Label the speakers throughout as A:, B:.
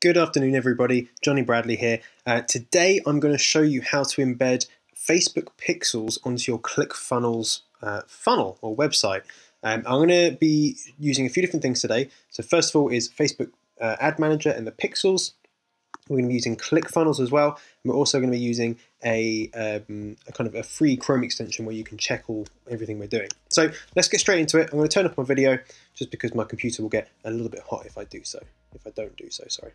A: Good afternoon, everybody. Jonny Bradley here. Uh, today, I'm going to show you how to embed Facebook pixels onto your ClickFunnels uh, funnel or website. Um, I'm going to be using a few different things today. So, first of all, is Facebook uh, Ad Manager and the pixels. We're going to be using ClickFunnels as well. And we're also going to be using a, um, a, kind of a free Chrome extension where you can check all everything we're doing. So let's get straight into it. I'm going to turn off my video just because my computer will get a little bit hot if I do so if I don't do so, sorry.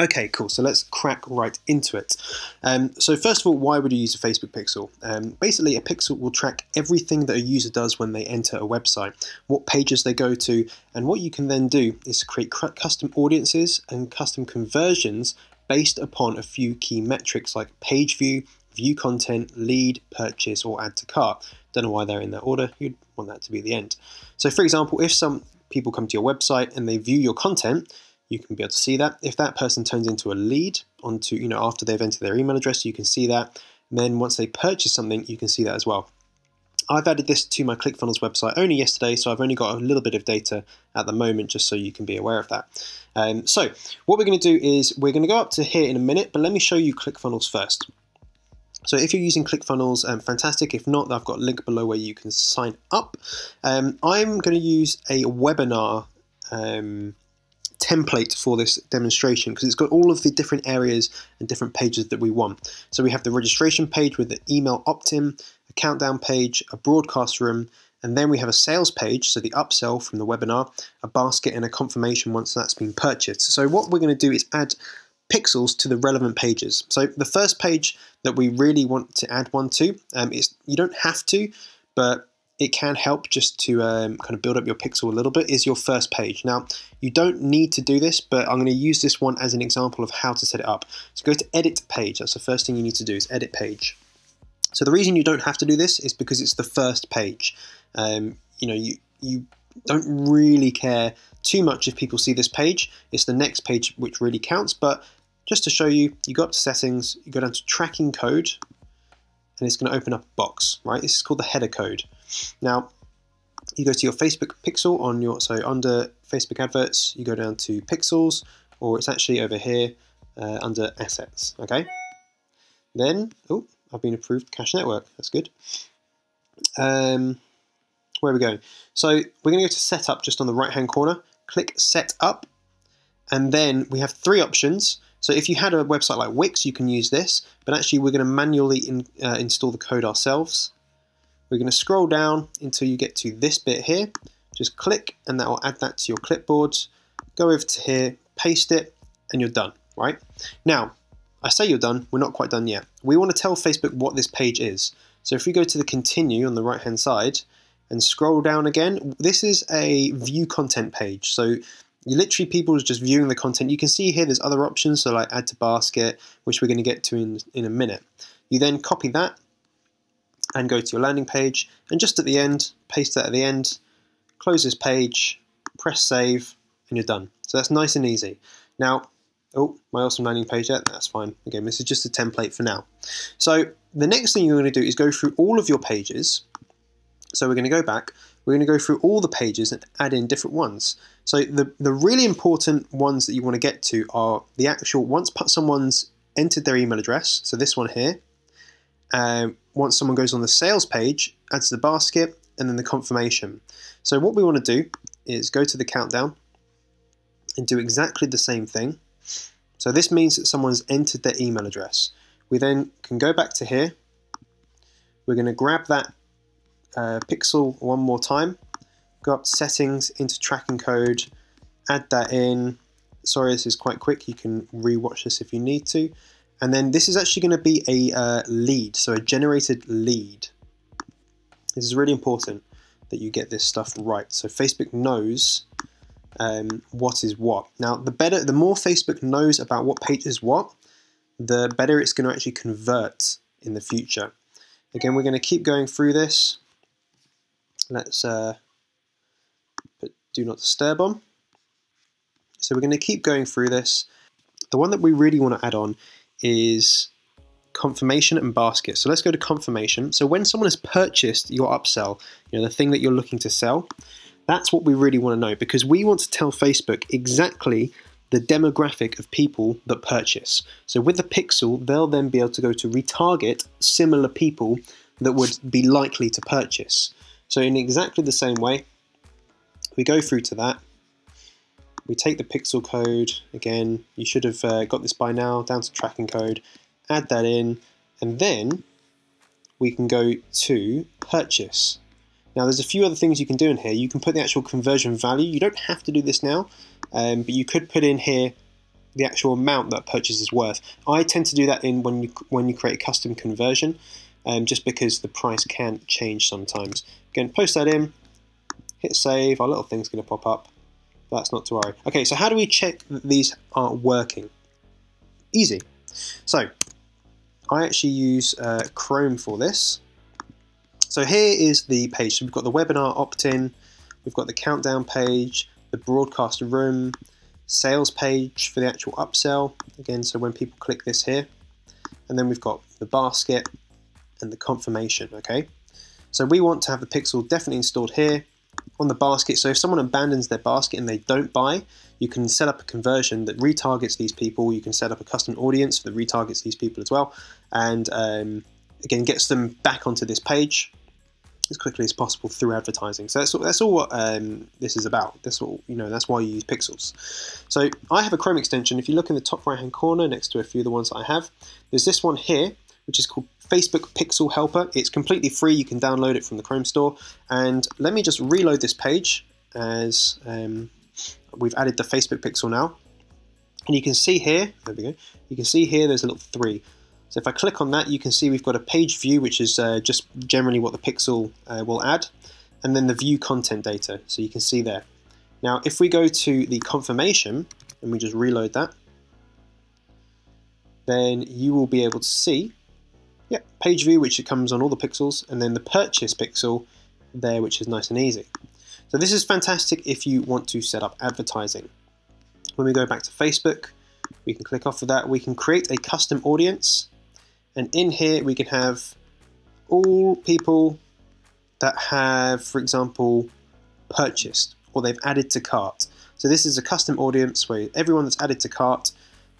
A: Okay, cool. So let's crack right into it. Um, so first of all, why would you use a Facebook pixel? Um, basically, a pixel will track everything that a user does when they enter a website, what pages they go to, and what you can then do is create custom audiences and custom conversions based upon a few key metrics like page view, view content, lead, purchase, or add to cart. Don't know why they're in that order. You'd want that to be the end. So, for example, if some people come to your website and they view your content, you can be able to see that. If that person turns into a lead onto, you know, after they've entered their email address, you can see that. And then once they purchase something, you can see that as well. I've added this to my ClickFunnels website only yesterday, so I've only got a little bit of data at the moment just so you can be aware of that. Um, so what we're going to do is we're going to go up to here in a minute, but let me show you ClickFunnels first. So if you're using ClickFunnels, um, fantastic. If not, I've got a link below where you can sign up. Um, I'm going to use a webinar um, template for this demonstration because it's got all of the different areas and different pages that we want. So we have the registration page with the email opt-in, a countdown page, a broadcast room, and then we have a sales page, so the upsell from the webinar, a basket and a confirmation once that's been purchased. So what we're going to do is add pixels to the relevant pages. So the first page that we really want to add one to, um, is you don't have to, but it can help just to um, kind of build up your pixel a little bit, is your first page. Now, you don't need to do this, but I'm going to use this one as an example of how to set it up. So go to edit page. That's the first thing you need to do is edit page. So the reason you don't have to do this is because it's the first page. Um, you know, you, you don't really care too much if people see this page. It's the next page which really counts, but just to show you, you go up to settings, you go down to tracking code, and it's going to open up a box, right? This is called the header code. Now, you go to your Facebook pixel on your, so under Facebook adverts, you go down to pixels, or it's actually over here uh, under assets, okay? Then, oh, I've been approved Cache Network, that's good. Um, where are we going? So we're going to go to setup just on the right hand corner, click set up, and then we have three options. So if you had a website like Wix, you can use this, but actually we're going to manually in, uh, install the code ourselves. We're going to scroll down until you get to this bit here. Just click and that will add that to your clipboard. Go over to here, paste it, and you're done, right? Now, I say you're done, we're not quite done yet. We want to tell Facebook what this page is. So if we go to the continue on the right hand side and scroll down again, this is a view content page. So you literally people are just viewing the content. You can see here there's other options, so like add to basket, which we're going to get to in, in a minute. You then copy that and go to your landing page, and just at the end, paste that at the end, close this page, press save, and you're done. So that's nice and easy. Now, oh, my awesome landing page yet? That's fine. Again, this is just a template for now. So the next thing you're going to do is go through all of your pages. So we're going to go back, we're going to go through all the pages and add in different ones. So the, the really important ones that you want to get to are the actual, once someone's entered their email address, so this one here, um, once someone goes on the sales page, adds the basket, and then the confirmation. So what we want to do is go to the countdown and do exactly the same thing. So this means that someone's entered their email address. We then can go back to here. We're going to grab that uh, pixel one more time go up to settings, into tracking code, add that in. Sorry, this is quite quick. You can re-watch this if you need to. And then this is actually going to be a uh, lead, so a generated lead. This is really important that you get this stuff right. So Facebook knows um, what is what. Now, the better, the more Facebook knows about what page is what, the better it's going to actually convert in the future. Again, we're going to keep going through this. Let's uh, do not disturb on. So we're going to keep going through this. The one that we really want to add on is confirmation and basket. So let's go to confirmation. So when someone has purchased your upsell, you know, the thing that you're looking to sell, that's what we really want to know because we want to tell Facebook exactly the demographic of people that purchase. So with the pixel, they'll then be able to go to retarget similar people that would be likely to purchase. So in exactly the same way, we go through to that. We take the pixel code, again, you should have uh, got this by now, down to tracking code, add that in, and then we can go to purchase. Now there's a few other things you can do in here. You can put the actual conversion value. You don't have to do this now, um, but you could put in here the actual amount that purchase is worth. I tend to do that in when you when you create a custom conversion, um, just because the price can change sometimes. Again, post that in, hit save. Our little thing's going to pop up. That's not to worry. Okay, so how do we check that these are working? Easy. So I actually use uh, Chrome for this. So here is the page. So we've got the webinar opt-in, we've got the countdown page, the broadcast room, sales page for the actual upsell. Again, so when people click this here, and then we've got the basket and the confirmation, okay? So we want to have the pixel definitely installed here on the basket. So if someone abandons their basket and they don't buy, you can set up a conversion that retargets these people. You can set up a custom audience that retargets these people as well. And um, again, gets them back onto this page as quickly as possible through advertising. So that's, that's all what um, this is about. That's all you know. That's why you use pixels. So I have a Chrome extension. If you look in the top right hand corner next to a few of the ones I have, there's this one here, which is called Facebook Pixel Helper. It's completely free. You can download it from the Chrome store. And let me just reload this page as um, we've added the Facebook Pixel now. And you can see here, there we go, you can see here there's a little three. So if I click on that, you can see we've got a page view, which is uh, just generally what the pixel uh, will add, and then the view content data, so you can see there. Now, if we go to the confirmation, and we just reload that, then you will be able to see, yeah, page view, which it comes on all the pixels, and then the purchase pixel there, which is nice and easy. So this is fantastic if you want to set up advertising. When we go back to Facebook, we can click off of that. We can create a custom audience and in here we can have all people that have, for example, purchased or they've added to cart. So this is a custom audience where everyone that's added to cart,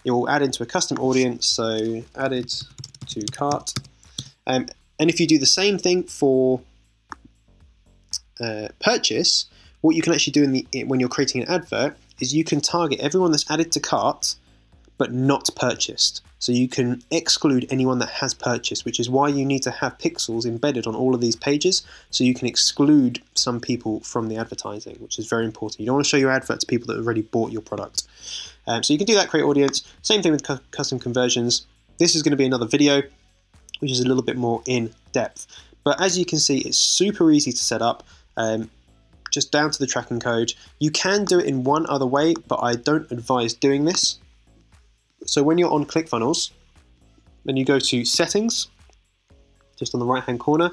A: it will add into a custom audience. So added to cart. Um, and if you do the same thing for uh, purchase, what you can actually do in the when you're creating an advert is you can target everyone that's added to cart but not purchased. So you can exclude anyone that has purchased, which is why you need to have pixels embedded on all of these pages so you can exclude some people from the advertising, which is very important. You don't want to show your advert to people that have already bought your product. Um, so you can do that, create audience. Same thing with cu custom conversions. This is going to be another video, which is a little bit more in depth. But as you can see, it's super easy to set up. Um, just down to the tracking code. You can do it in one other way, but I don't advise doing this. So when you're on ClickFunnels, then you go to Settings, just on the right hand corner,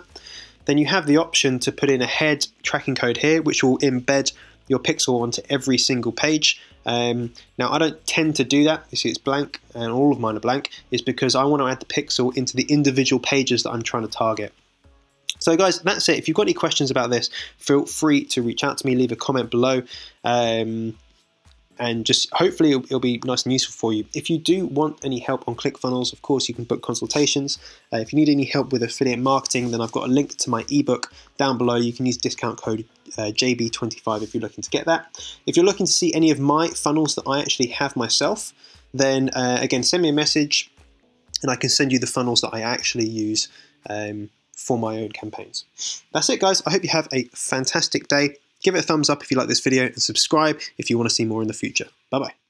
A: then you have the option to put in a head tracking code here, which will embed your pixel onto every single page. Um, now I don't tend to do that, you see it's blank and all of mine are blank, is because I want to add the pixel into the individual pages that I'm trying to target. So guys, that's it. If you've got any questions about this, feel free to reach out to me, leave a comment below. Um, and just hopefully it'll, it'll, be nice and useful for you. If you do want any help on ClickFunnels, of course, you can book consultations. Uh, if you need any help with affiliate marketing, then I've got a link to my ebook down below. You can use discount code uh, JB25 if you're looking to get that. If you're looking to see any of my funnels that I actually have myself, then uh, again, send me a message and I can send you the funnels that I actually use um, for my own campaigns. That's it, guys. I hope you have a fantastic day. Give it a thumbs up if you like this video and subscribe if you want to see more in the future. Bye bye.